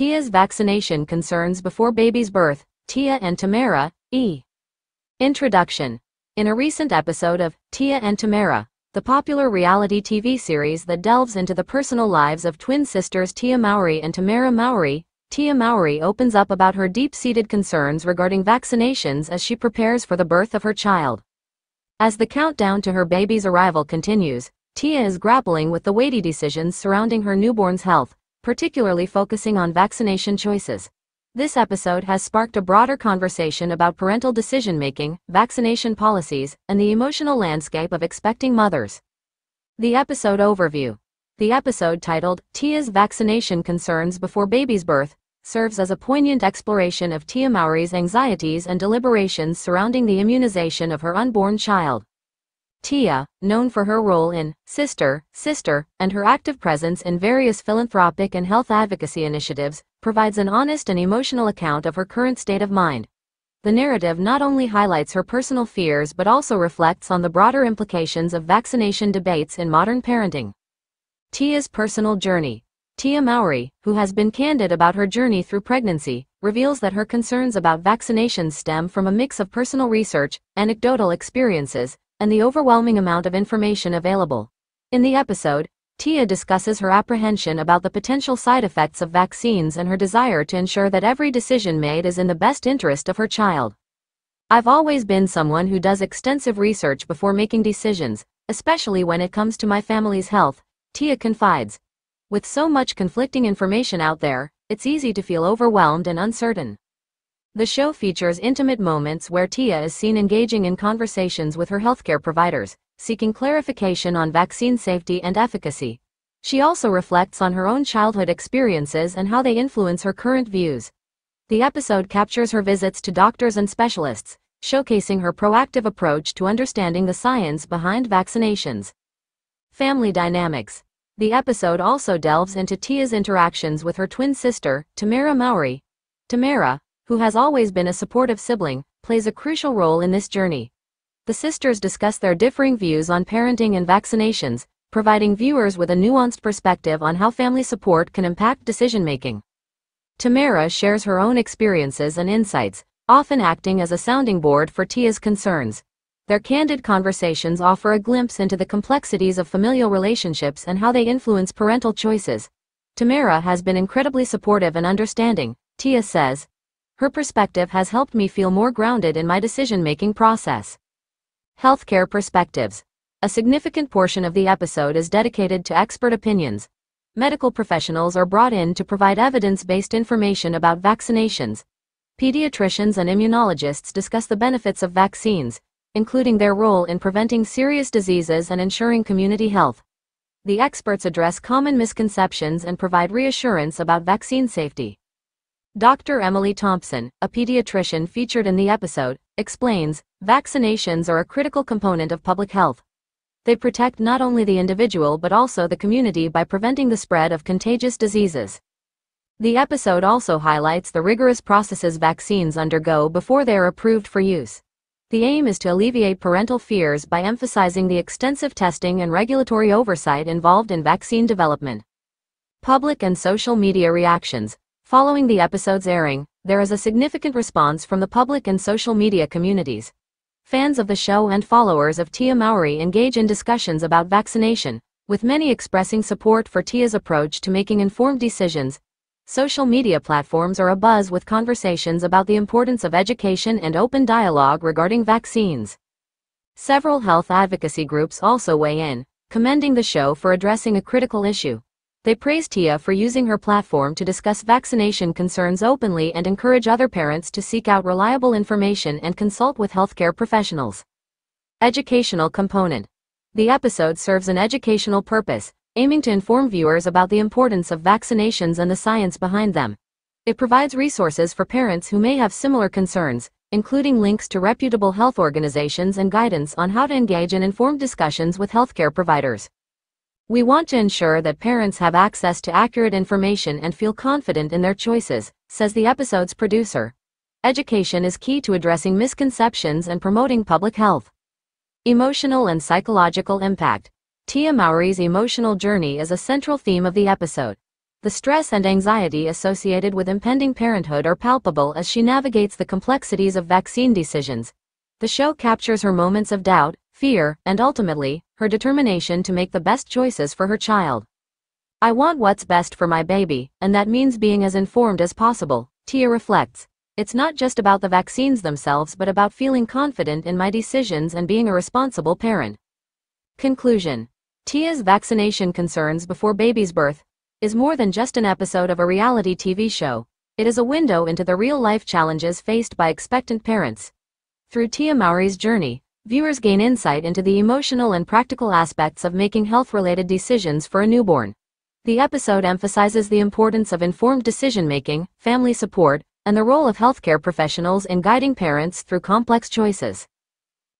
Tia's vaccination concerns before baby's birth, Tia and Tamera, E. Introduction. In a recent episode of Tia and Tamera, the popular reality TV series that delves into the personal lives of twin sisters Tia Mowry and Tamera Mowry, Tia Mowry opens up about her deep-seated concerns regarding vaccinations as she prepares for the birth of her child. As the countdown to her baby's arrival continues, Tia is grappling with the weighty decisions surrounding her newborn's health, particularly focusing on vaccination choices. This episode has sparked a broader conversation about parental decision making, vaccination policies, and the emotional landscape of expecting mothers. The episode overview. The episode titled Tia's Vaccination Concerns Before Baby's Birth serves as a poignant exploration of Tia Mowry's anxieties and deliberations surrounding the immunization of her unborn child. Tia, known for her role in Sister, Sister, and her active presence in various philanthropic and health advocacy initiatives, provides an honest and emotional account of her current state of mind. The narrative not only highlights her personal fears but also reflects on the broader implications of vaccination debates in modern parenting. Tia's personal journey. Tia Mowry, who has been candid about her journey through pregnancy, reveals that her concerns about vaccinations stem from a mix of personal research, anecdotal experiences, and the overwhelming amount of information available. In the episode, Tia discusses her apprehension about the potential side effects of vaccines and her desire to ensure that every decision made is in the best interest of her child. I've always been someone who does extensive research before making decisions, especially when it comes to my family's health, Tia confides. With so much conflicting information out there, it's easy to feel overwhelmed and uncertain. The show features intimate moments where Tia is seen engaging in conversations with her healthcare providers, seeking clarification on vaccine safety and efficacy. She also reflects on her own childhood experiences and how they influence her current views. The episode captures her visits to doctors and specialists, showcasing her proactive approach to understanding the science behind vaccinations. Family Dynamics The episode also delves into Tia's interactions with her twin sister, Tamera Mowry. Tamera, who has always been a supportive sibling, plays a crucial role in this journey. The sisters discuss their differing views on parenting and vaccinations, providing viewers with a nuanced perspective on how family support can impact decision making. Tamera shares her own experiences and insights, often acting as a sounding board for Tia's concerns. Their candid conversations offer a glimpse into the complexities of familial relationships and how they influence parental choices. Tamera has been incredibly supportive and understanding, Tia says, her perspective has helped me feel more grounded in my decision-making process. Healthcare Perspectives A significant portion of the episode is dedicated to expert opinions. Medical professionals are brought in to provide evidence-based information about vaccinations. Pediatricians and immunologists discuss the benefits of vaccines, including their role in preventing serious diseases and ensuring community health. The experts address common misconceptions and provide reassurance about vaccine safety. Dr. Emily Thompson, a pediatrician featured in the episode, explains vaccinations are a critical component of public health. They protect not only the individual but also the community by preventing the spread of contagious diseases. The episode also highlights the rigorous processes vaccines undergo before they are approved for use. The aim is to alleviate parental fears by emphasizing the extensive testing and regulatory oversight involved in vaccine development. Public and social media reactions Following the episode's airing, there is a significant response from the public and social media communities. Fans of the show and followers of Tia Mowry engage in discussions about vaccination, with many expressing support for Tia's approach to making informed decisions. Social media platforms are abuzz with conversations about the importance of education and open dialogue regarding vaccines. Several health advocacy groups also weigh in, commending the show for addressing a critical issue. They praise Tia for using her platform to discuss vaccination concerns openly and encourage other parents to seek out reliable information and consult with healthcare professionals. Educational component. The episode serves an educational purpose, aiming to inform viewers about the importance of vaccinations and the science behind them. It provides resources for parents who may have similar concerns, including links to reputable health organizations and guidance on how to engage in informed discussions with healthcare providers. We want to ensure that parents have access to accurate information and feel confident in their choices, says the episode's producer. Education is key to addressing misconceptions and promoting public health. Emotional and psychological impact. Tia Mowry's emotional journey is a central theme of the episode. The stress and anxiety associated with impending parenthood are palpable as she navigates the complexities of vaccine decisions. The show captures her moments of doubt, fear, and ultimately, her determination to make the best choices for her child. I want what's best for my baby, and that means being as informed as possible, Tia reflects. It's not just about the vaccines themselves but about feeling confident in my decisions and being a responsible parent. Conclusion Tia's vaccination concerns before baby's birth is more than just an episode of a reality TV show. It is a window into the real life challenges faced by expectant parents. Through Tia Mowry's journey, viewers gain insight into the emotional and practical aspects of making health related decisions for a newborn. The episode emphasizes the importance of informed decision making, family support, and the role of healthcare professionals in guiding parents through complex choices.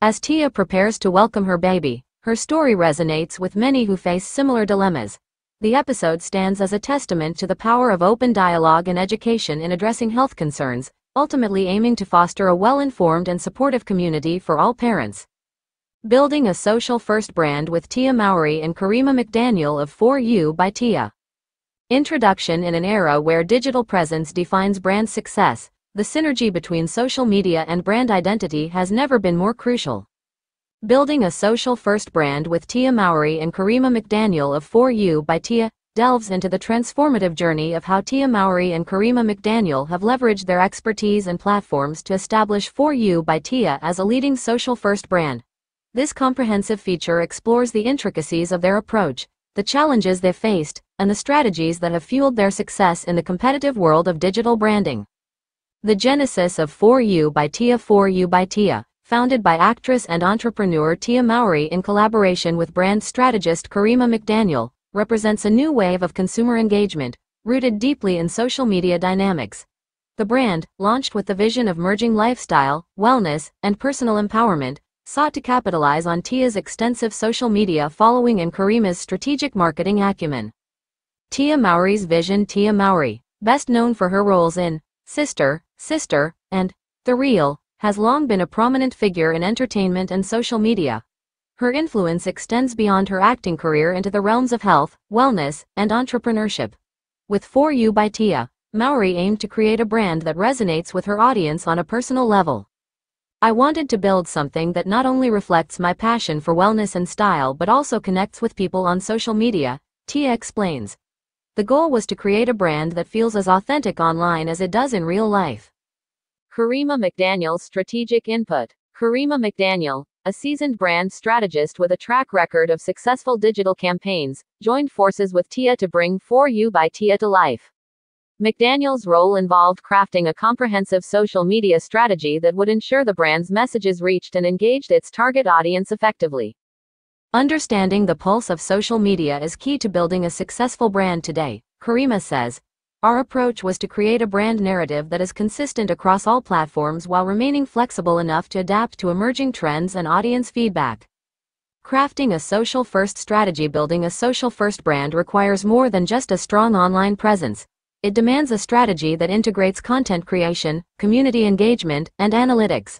As Tia prepares to welcome her baby, her story resonates with many who face similar dilemmas. The episode stands as a testament to the power of open dialogue and education in addressing health concerns, ultimately aiming to foster a well informed and supportive community for all parents. Building a Social First brand with Tia Mowry and Karima McDaniel of 4U by Tia. Introduction In an era where digital presence defines brand success, the synergy between social media and brand identity has never been more crucial. Building a Social First brand with Tia Mowry and Karima McDaniel of 4U by Tia delves into the transformative journey of how Tia Mowry and Karima McDaniel have leveraged their expertise and platforms to establish 4U by Tia as a leading social first brand. This comprehensive feature explores the intricacies of their approach, the challenges they've faced, and the strategies that have fueled their success in the competitive world of digital branding. The genesis of 4U by Tia 4U by Tia, founded by actress and entrepreneur Tia Mowry in collaboration with brand strategist Karima McDaniel, represents a new wave of consumer engagement, rooted deeply in social media dynamics. The brand, launched with the vision of merging lifestyle, wellness, and personal empowerment, sought to capitalize on Tia's extensive social media following and Karima's strategic marketing acumen. Tia Mowry's vision Tia Mowry, best known for her roles in Sister, Sister, and The Real, has long been a prominent figure in entertainment and social media. Her influence extends beyond her acting career into the realms of health, wellness, and entrepreneurship. With 4U by Tia, Mowry aimed to create a brand that resonates with her audience on a personal level. I wanted to build something that not only reflects my passion for wellness and style but also connects with people on social media, Tia explains. The goal was to create a brand that feels as authentic online as it does in real life. Karima McDaniel's strategic input. Karima McDaniel, a seasoned brand strategist with a track record of successful digital campaigns, joined forces with Tia to bring 4U by Tia to life. McDaniel's role involved crafting a comprehensive social media strategy that would ensure the brand's messages reached and engaged its target audience effectively. Understanding the pulse of social media is key to building a successful brand today, Karima says. Our approach was to create a brand narrative that is consistent across all platforms while remaining flexible enough to adapt to emerging trends and audience feedback. Crafting a social first strategy Building a social first brand requires more than just a strong online presence. It demands a strategy that integrates content creation, community engagement, and analytics.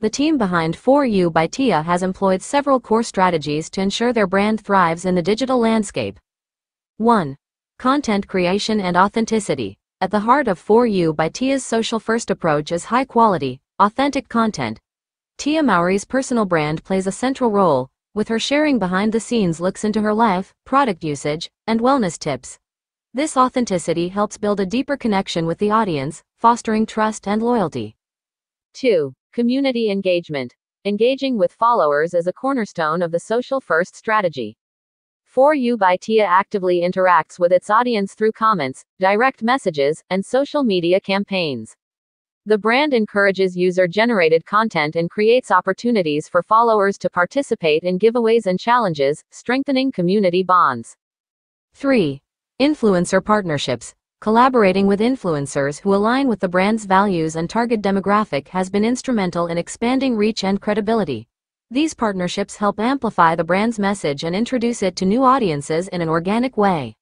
The team behind 4U by Tia has employed several core strategies to ensure their brand thrives in the digital landscape. 1. Content creation and authenticity. At the heart of 4U by Tia's social first approach is high quality, authentic content. Tia Mowry's personal brand plays a central role, with her sharing behind the scenes looks into her life, product usage, and wellness tips. This authenticity helps build a deeper connection with the audience, fostering trust and loyalty. 2. Community engagement. Engaging with followers is a cornerstone of the social first strategy. 4U by Tia actively interacts with its audience through comments, direct messages, and social media campaigns. The brand encourages user generated content and creates opportunities for followers to participate in giveaways and challenges, strengthening community bonds. 3. Influencer partnerships. Collaborating with influencers who align with the brand's values and target demographic has been instrumental in expanding reach and credibility. These partnerships help amplify the brand's message and introduce it to new audiences in an organic way.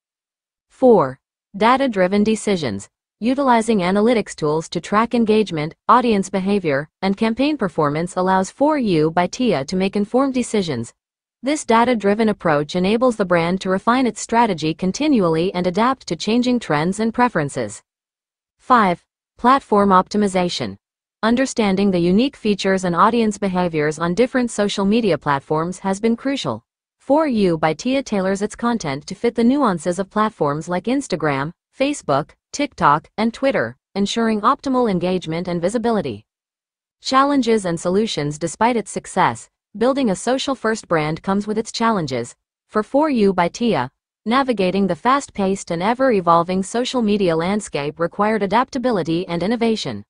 4. Data driven decisions. Utilizing analytics tools to track engagement, audience behavior, and campaign performance allows 4U by TIA to make informed decisions. This data-driven approach enables the brand to refine its strategy continually and adapt to changing trends and preferences. 5. Platform optimization. Understanding the unique features and audience behaviors on different social media platforms has been crucial. 4U by Tia tailors its content to fit the nuances of platforms like Instagram, Facebook, TikTok, and Twitter, ensuring optimal engagement and visibility. Challenges and solutions Despite its success, building a social-first brand comes with its challenges. For 4U by Tia, Navigating the fast-paced and ever-evolving social media landscape required adaptability and innovation.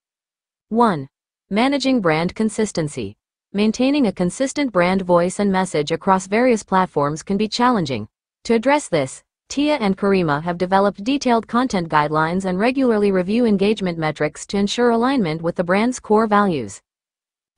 1. Managing brand consistency. Maintaining a consistent brand voice and message across various platforms can be challenging. To address this, Tia and Karima have developed detailed content guidelines and regularly review engagement metrics to ensure alignment with the brand's core values.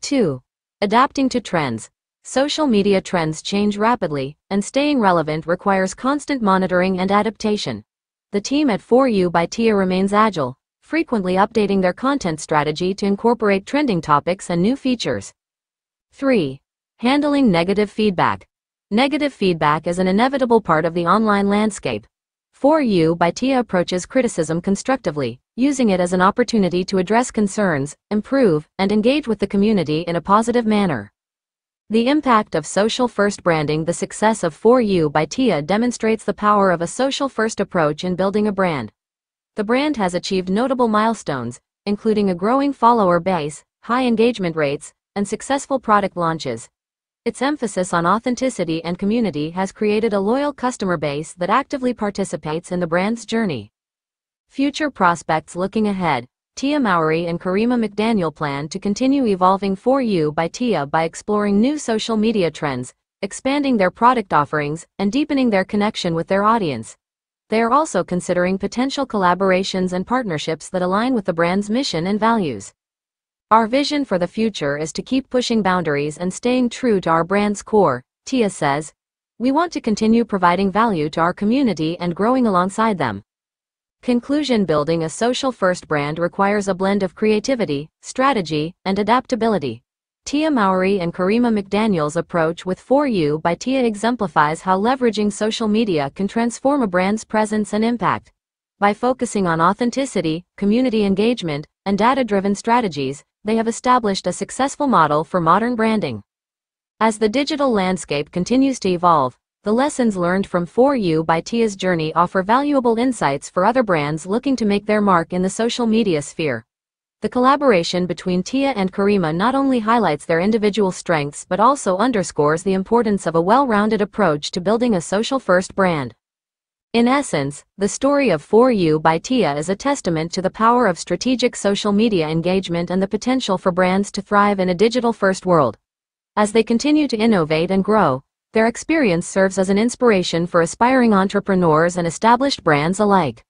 2. Adapting to trends. Social media trends change rapidly, and staying relevant requires constant monitoring and adaptation. The team at 4U by Tia remains agile, frequently updating their content strategy to incorporate trending topics and new features. 3. Handling negative feedback. Negative feedback is an inevitable part of the online landscape. 4U by Tia approaches criticism constructively, using it as an opportunity to address concerns, improve, and engage with the community in a positive manner. The impact of social first branding The success of 4U by Tia demonstrates the power of a social first approach in building a brand. The brand has achieved notable milestones, including a growing follower base, high engagement rates, and successful product launches. Its emphasis on authenticity and community has created a loyal customer base that actively participates in the brand's journey. Future prospects looking ahead. Tia Mowry and Karima McDaniel plan to continue evolving 4U by Tia by exploring new social media trends, expanding their product offerings, and deepening their connection with their audience. They are also considering potential collaborations and partnerships that align with the brand's mission and values. Our vision for the future is to keep pushing boundaries and staying true to our brand's core, Tia says. We want to continue providing value to our community and growing alongside them. Conclusion Building a social first brand requires a blend of creativity, strategy, and adaptability. Tia Mowry and Karima McDaniel's approach with 4U by Tia exemplifies how leveraging social media can transform a brand's presence and impact. By focusing on authenticity, community engagement, and data driven strategies, they have established a successful model for modern branding. As the digital landscape continues to evolve, the lessons learned from 4U by Tia's journey offer valuable insights for other brands looking to make their mark in the social media sphere. The collaboration between Tia and Karima not only highlights their individual strengths but also underscores the importance of a well-rounded approach to building a social-first brand. In essence, the story of 4U by Tia is a testament to the power of strategic social media engagement and the potential for brands to thrive in a digital-first world. As they continue to innovate and grow, their experience serves as an inspiration for aspiring entrepreneurs and established brands alike.